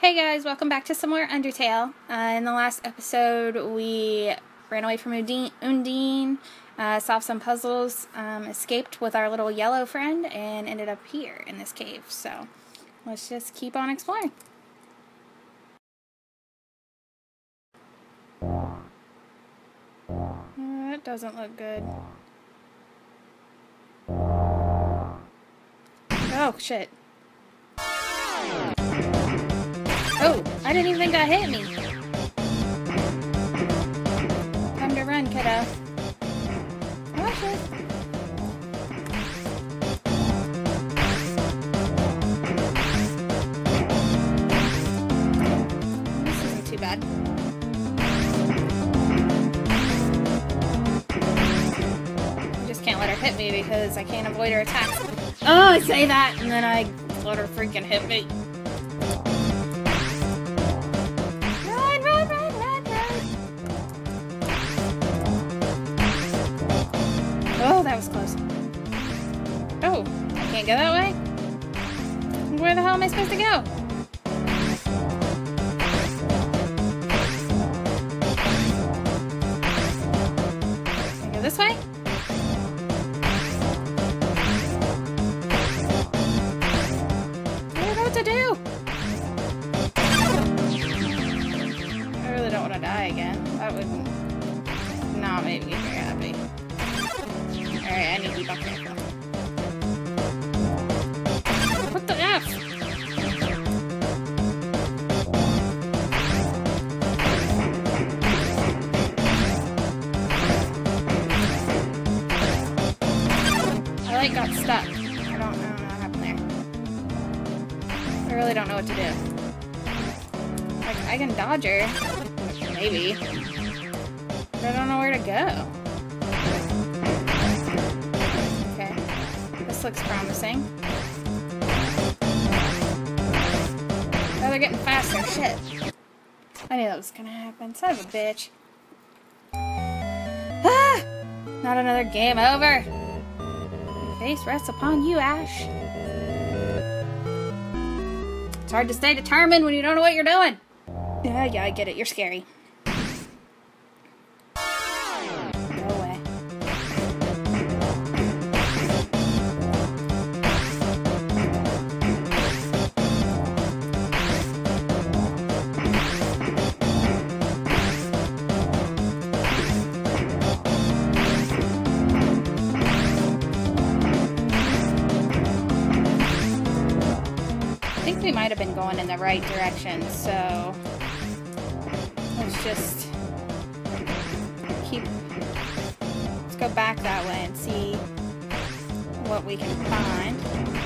Hey guys, welcome back to some more Undertale. Uh, in the last episode, we ran away from Undyne, Undyne uh, solved some puzzles, um, escaped with our little yellow friend, and ended up here in this cave. So let's just keep on exploring. Uh, that doesn't look good. Oh, shit. Oh, I didn't even think that hit me. Time to run, kiddo. Shit. This isn't too bad. Just can't let her hit me because I can't avoid her attacks. Oh, I say that, and then I let her freaking hit me. Go that way? Where the hell am I supposed to go? Her. Maybe. But I don't know where to go. Okay. This looks promising. Oh, they're getting faster. Shit. I knew that was gonna happen. Son of a bitch. Ah! Not another game over. Your face rests upon you, Ash. It's hard to stay determined when you don't know what you're doing. Yeah, yeah, I get it. You're scary. I think we might have been going in the right direction, so just keep. Let's go back that way and see what we can find.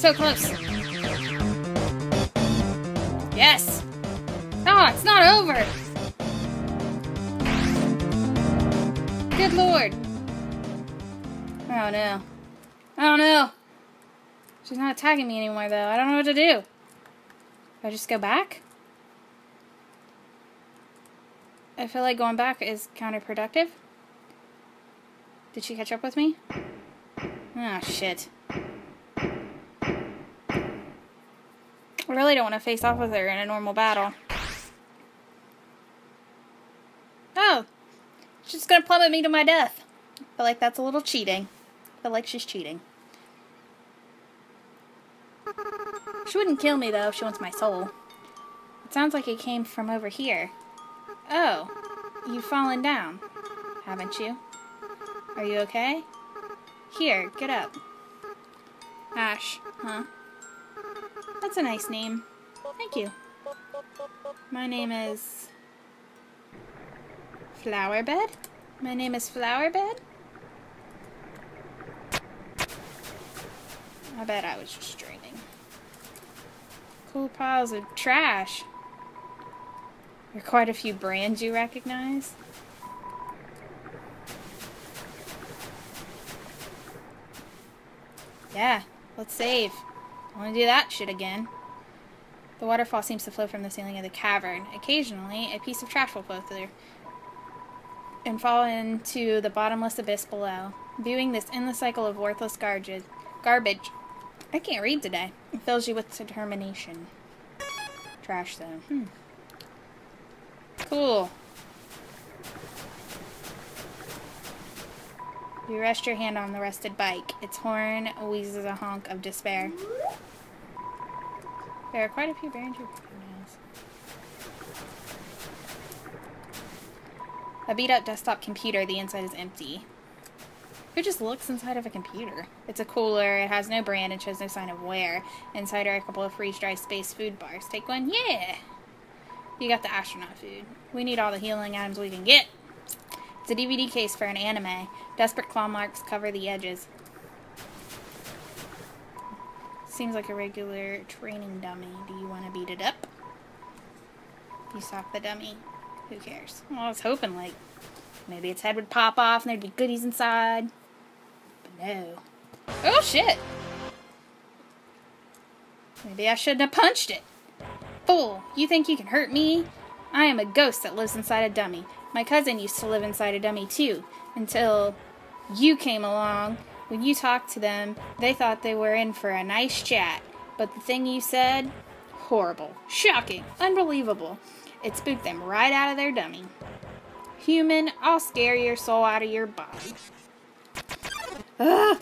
So close. Yes! Oh, it's not over! Good lord. Oh no. Oh no. She's not attacking me anymore though. I don't know what to do. Do I just go back? I feel like going back is counterproductive. Did she catch up with me? Ah, shit. I really don't want to face off with her in a normal battle. Oh! She's gonna plummet me to my death. I feel like that's a little cheating. I feel like she's cheating. She wouldn't kill me though if she wants my soul. It sounds like it came from over here. Oh, you've fallen down, haven't you? Are you okay? Here, get up. Ash, huh? That's a nice name. Thank you. My name is... Flowerbed? My name is Flowerbed? I bet I was just dreaming. cool piles of trash. There are quite a few brands you recognize. Yeah, let's save. Want to do that shit again. The waterfall seems to flow from the ceiling of the cavern. Occasionally, a piece of trash will flow through and fall into the bottomless abyss below. Viewing this endless cycle of worthless garbage, garbage, I can't read today. It fills you with determination. Trash, though. Hmm. Cool. You rest your hand on the rusted bike. Its horn wheezes a honk of despair. There are quite a few you recognize. A beat up desktop computer, the inside is empty. Who just looks inside of a computer? It's a cooler, it has no brand, and shows no sign of wear. Inside are a couple of freeze dried space food bars. Take one? Yeah! You got the astronaut food. We need all the healing items we can get. It's a DVD case for an anime. Desperate claw marks cover the edges. Seems like a regular training dummy. Do you want to beat it up? You sock the dummy. Who cares? Well, I was hoping, like, maybe its head would pop off and there'd be goodies inside. But no. Oh, shit! Maybe I shouldn't have punched it. Fool! You think you can hurt me? I am a ghost that lives inside a dummy. My cousin used to live inside a dummy too, until you came along. When you talked to them, they thought they were in for a nice chat. But the thing you said? Horrible. Shocking. Unbelievable. It spooked them right out of their dummy. Human, I'll scare your soul out of your body. Ugh.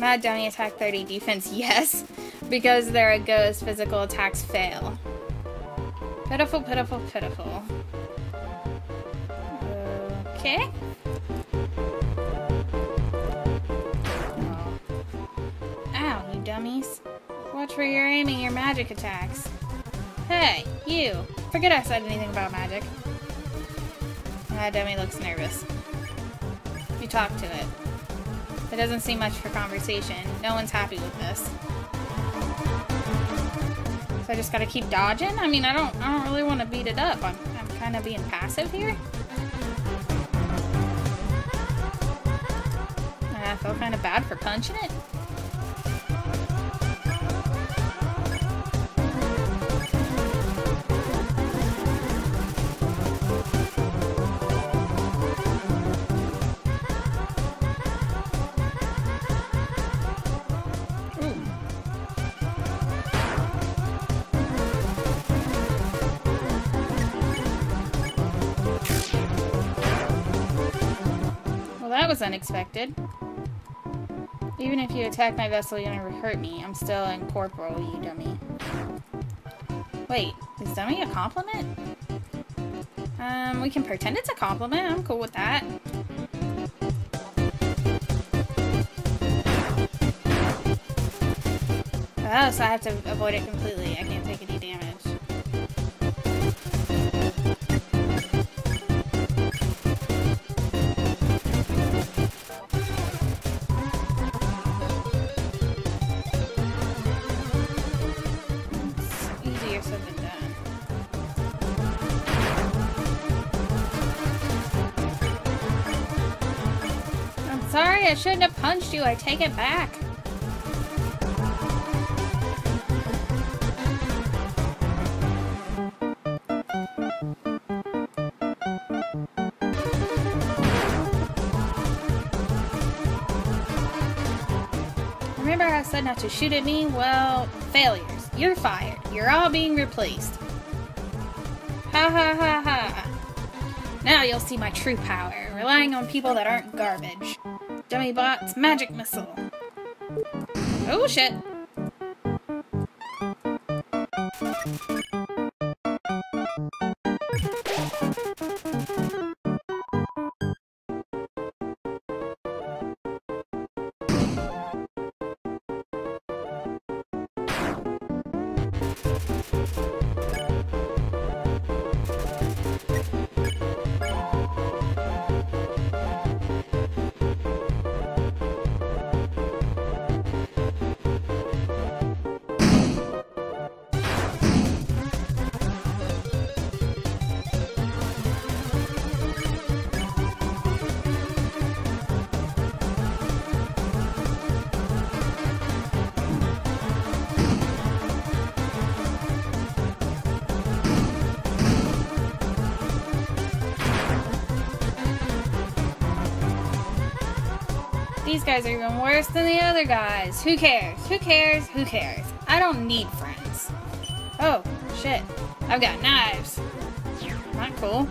Mad Dummy attack 30 defense, yes. Because they're a ghost, physical attacks fail. Pitiful, pitiful, pitiful. Okay. Ow, you dummies. Watch where you're aiming your magic attacks. Hey, you! Forget I said anything about magic. That dummy looks nervous. You talk to it. It doesn't seem much for conversation. No one's happy with this. So I just gotta keep dodging? I mean, I don't I don't really want to beat it up. I'm, I'm kind of being passive here. Bad for punching it. Well, that was unexpected. Even if you attack my vessel, you never hurt me. I'm still incorporeal, you dummy. Wait, is dummy a compliment? Um, we can pretend it's a compliment. I'm cool with that. Oh, so I have to avoid it completely. I can't take any damage. Sorry, I shouldn't have punched you. I take it back. Remember I said not to shoot at me? Well, failures. You're fired. You're all being replaced. Ha ha ha ha. Now you'll see my true power, relying on people that aren't garbage. Dummy bots, magic missile. Oh shit. Guys are even worse than the other guys. Who cares? Who cares? Who cares? I don't need friends. Oh, shit. I've got knives. Not cool.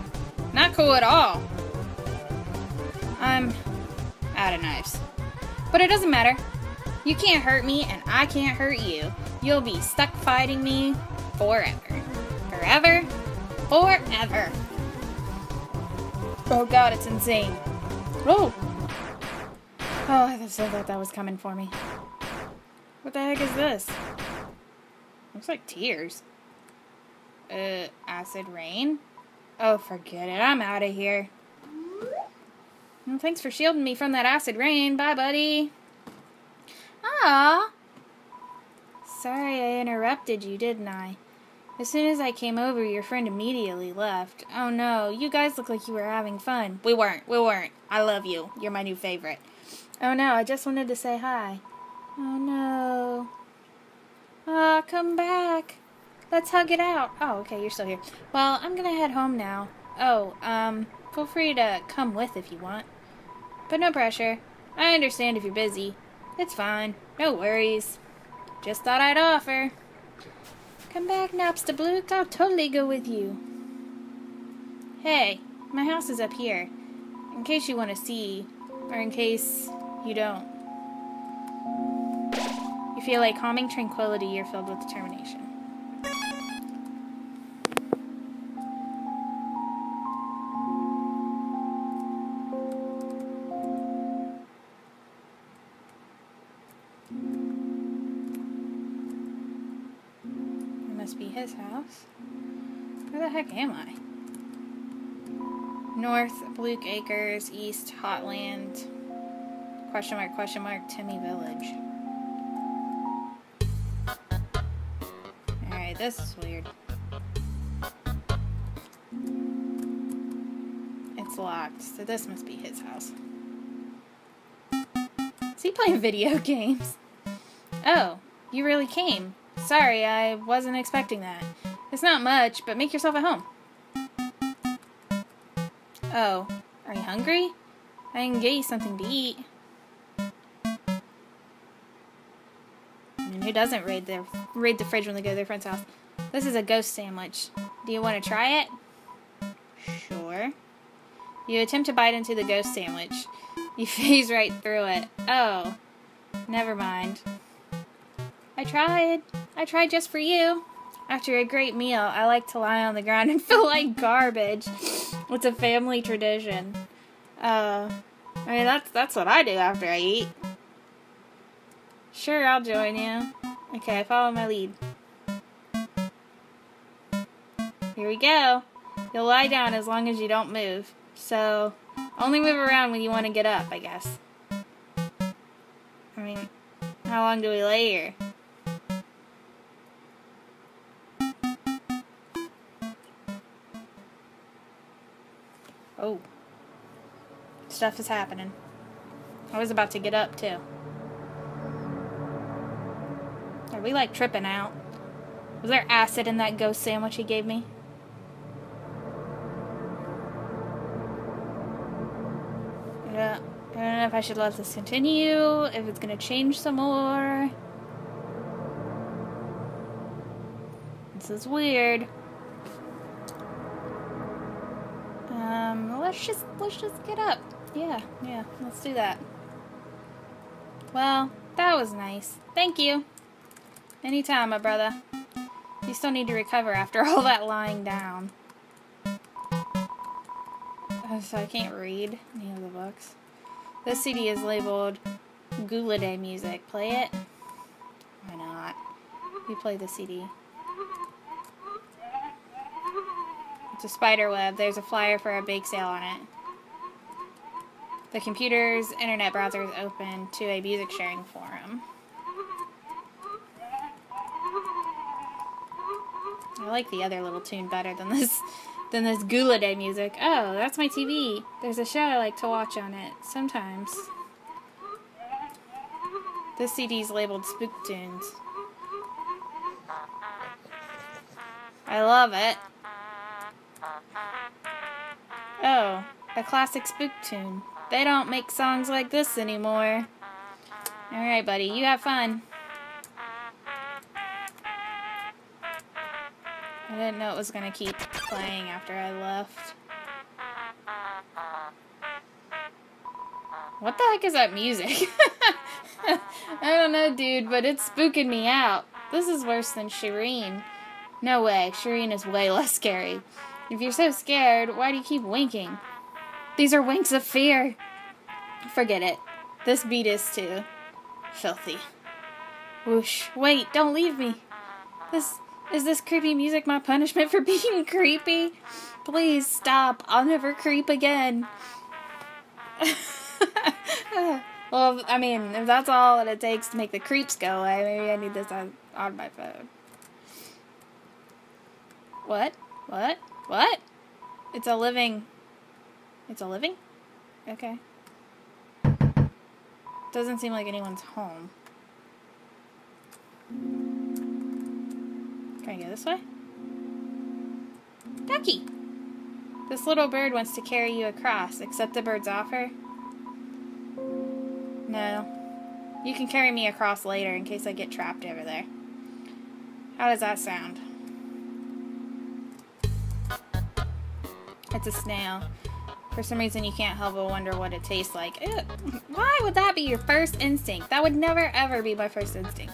Not cool at all. I'm out of knives. But it doesn't matter. You can't hurt me, and I can't hurt you. You'll be stuck fighting me forever. Forever. Forever. Oh god, it's insane. Oh! Oh, I so thought that was coming for me. What the heck is this? Looks like tears. Uh, acid rain? Oh, forget it. I'm out of here. Well, thanks for shielding me from that acid rain. Bye, buddy. Ah. Sorry I interrupted you, didn't I? As soon as I came over, your friend immediately left. Oh no, you guys look like you were having fun. We weren't. We weren't. I love you. You're my new favorite. Oh no, I just wanted to say hi. Oh no. Ah, oh, come back. Let's hug it out. Oh, okay, you're still here. Well, I'm gonna head home now. Oh, um, feel free to come with if you want. But no pressure. I understand if you're busy. It's fine. No worries. Just thought I'd offer. Come back, Napstablook. I'll totally go with you. Hey, my house is up here. In case you want to see, or in case you don't. You feel like calming tranquility, you're filled with determination. Must be his house. Where the heck am I? North, Blook Acres, East, Hotland, question mark, question mark, Temmie Village. Alright, this is weird. It's locked, so this must be his house. Is he playing video games? Oh, you really came. Sorry, I wasn't expecting that. It's not much, but make yourself at home. Oh, are you hungry? I can get you something to eat. And who doesn't raid the raid the fridge when they go to their friend's house? This is a ghost sandwich. Do you want to try it? Sure. You attempt to bite into the ghost sandwich. You phase right through it. Oh, never mind. I tried. I tried just for you. After a great meal, I like to lie on the ground and feel like garbage. It's a family tradition. Uh, I mean, that's, that's what I do after I eat. Sure, I'll join you. Okay, I follow my lead. Here we go. You'll lie down as long as you don't move. So, only move around when you want to get up, I guess. I mean, how long do we lay here? Oh. Stuff is happening. I was about to get up, too. Are we, like, tripping out? Was there acid in that ghost sandwich he gave me? Yeah. I don't know if I should let this continue, if it's gonna change some more. This is weird. Um, let's just, let's just get up. Yeah, yeah, let's do that. Well, that was nice. Thank you. Anytime, my brother. You still need to recover after all that lying down. Oh, so I can't read any of the books. This CD is labeled Ghouliday Music. Play it? Why not? We play the CD. It's a spider web. There's a flyer for a bake sale on it. The computer's internet browser is open to a music sharing forum. I like the other little tune better than this than this Ghouliday music. Oh, that's my TV. There's a show I like to watch on it sometimes. This CD's labeled Spook Tunes. I love it. Oh, a classic spook tune. They don't make songs like this anymore. Alright, buddy, you have fun. I didn't know it was gonna keep playing after I left. What the heck is that music? I don't know, dude, but it's spooking me out. This is worse than Shyren. No way, Shyren is way less scary. If you're so scared, why do you keep winking? These are winks of fear. Forget it. This beat is too. Filthy. Whoosh. Wait, don't leave me. This is this creepy music my punishment for being creepy? Please stop. I'll never creep again. well, I mean, if that's all that it takes to make the creeps go away, maybe I need this on, on my phone. What? What? What? It's a living. It's a living? Okay. Doesn't seem like anyone's home. Can I go this way? Ducky! This little bird wants to carry you across. Accept the bird's offer? No. You can carry me across later in case I get trapped over there. How does that sound? It's a snail. For some reason, you can't help but wonder what it tastes like. Ew. Why would that be your first instinct? That would never ever be my first instinct.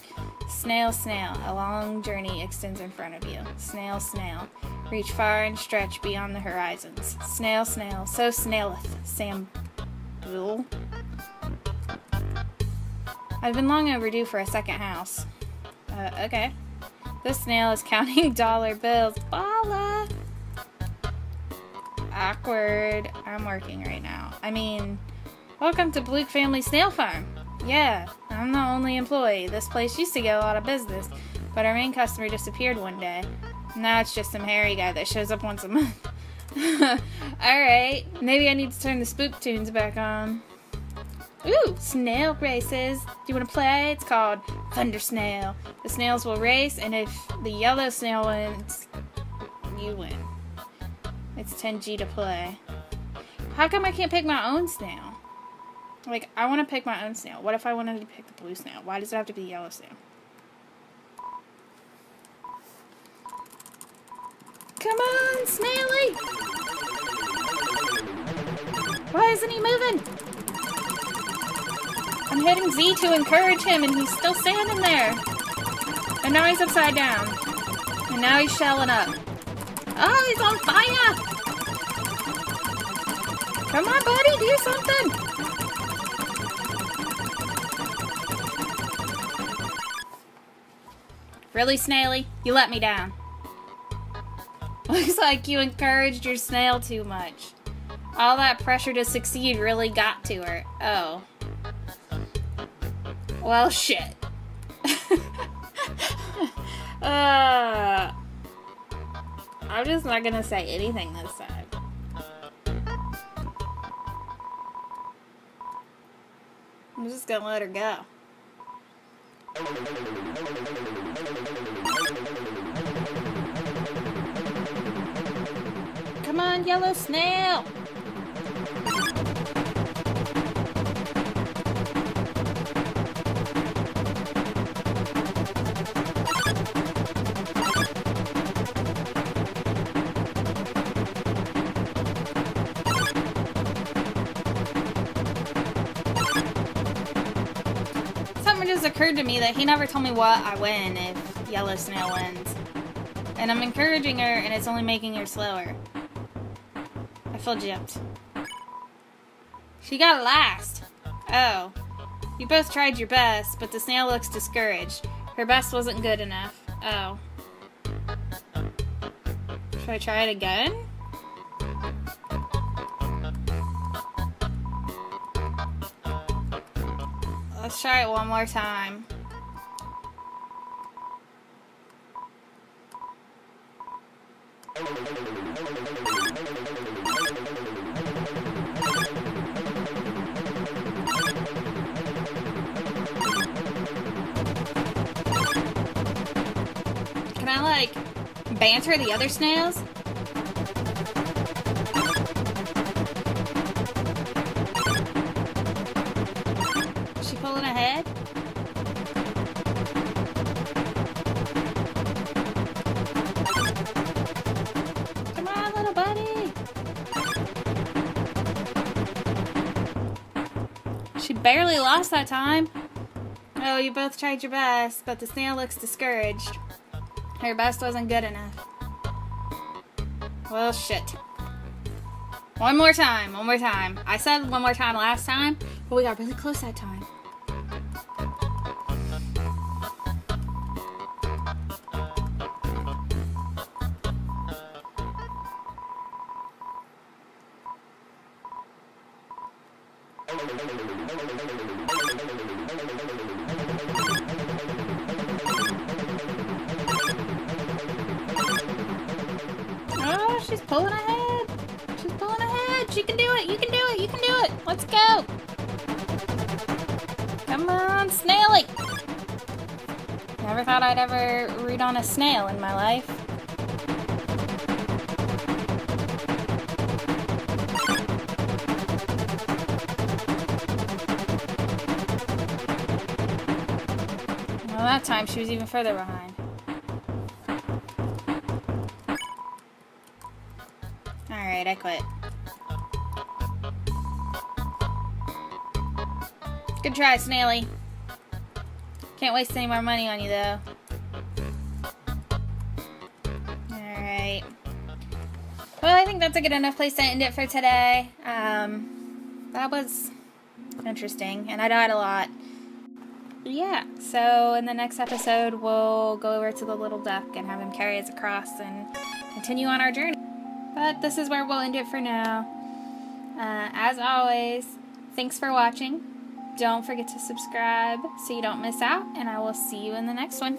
Snail, snail, a long journey extends in front of you. Snail, snail, reach far and stretch beyond the horizons. Snail, snail, so snaileth, Sam Bull. I've been long overdue for a second house. Uh, okay. This snail is counting dollar bills. Bala! Awkward. I'm working right now. I mean, welcome to Blook Family Snail Farm. Yeah, I'm the only employee. This place used to get a lot of business, but our main customer disappeared one day. Now it's just some hairy guy that shows up once a month. Alright, maybe I need to turn the spook tunes back on. Ooh, snail races. Do you want to play? It's called Thundersnail. The snails will race, and if the yellow snail wins, you win. It's 10G to play. How come I can't pick my own snail? Like, I want to pick my own snail. What if I wanted to pick the blue snail? Why does it have to be yellow snail? Come on, Snaily! Why isn't he moving? I'm hitting Z to encourage him, and he's still standing there. And now he's upside down. And now he's shelling up. Oh, he's on fire! Come on, buddy, do something! Really, Snaily? You let me down. Looks like you encouraged your snail too much. All that pressure to succeed really got to her. Oh. Well, shit. uh, I'm just not gonna say anything this time. I'm just gonna let her go. Come on, yellow snail! Occurred to me that he never told me what I win if Yellow Snail wins. And I'm encouraging her, and it's only making her slower. I feel gypped. She got last. Oh. You both tried your best, but the snail looks discouraged. Her best wasn't good enough. Oh. Should I try it again? Let's try it one more time. Can I, like, banter the other snails? Barely lost that time. Oh, you both tried your best, but the snail looks discouraged. Her best wasn't good enough. Well, shit. One more time, one more time. I said one more time last time, but we got really close that time. Come on, Snaily. Never thought I'd ever root on a snail in my life. Well, that time she was even further behind. Alright, I quit. Good try, Snaily. Can't waste any more money on you, though. Alright. Well, I think that's a good enough place to end it for today. Um, that was interesting, and I died a lot. Yeah, so in the next episode, we'll go over to the little duck and have him carry us across and continue on our journey. But this is where we'll end it for now. Uh, as always, thanks for watching. Don't forget to subscribe so you don't miss out, and I will see you in the next one.